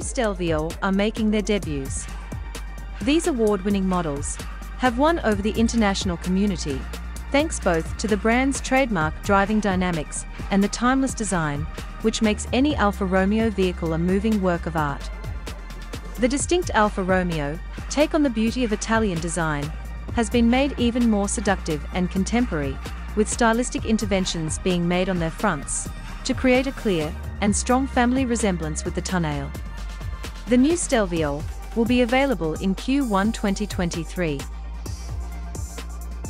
Stelvio are making their debuts. These award-winning models have won over the international community, thanks both to the brand's trademark driving dynamics and the timeless design, which makes any Alfa Romeo vehicle a moving work of art. The distinct Alfa Romeo, take on the beauty of Italian design, has been made even more seductive and contemporary, with stylistic interventions being made on their fronts, to create a clear and strong family resemblance with the Tonale. The new Stelvio will be available in Q1 2023.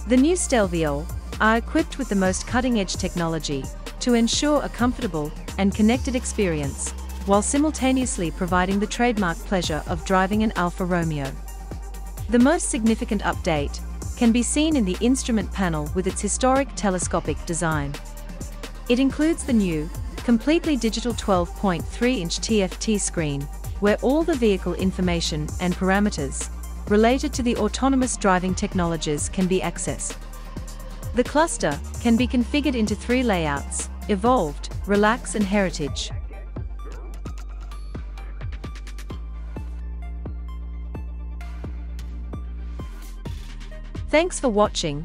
The new Stelvio are equipped with the most cutting-edge technology to ensure a comfortable and connected experience, while simultaneously providing the trademark pleasure of driving an Alfa Romeo. The most significant update can be seen in the instrument panel with its historic telescopic design. It includes the new, completely digital 12.3-inch TFT screen, where all the vehicle information and parameters related to the autonomous driving technologies can be accessed. The cluster can be configured into three layouts, Evolved, Relax and Heritage. Thanks for watching,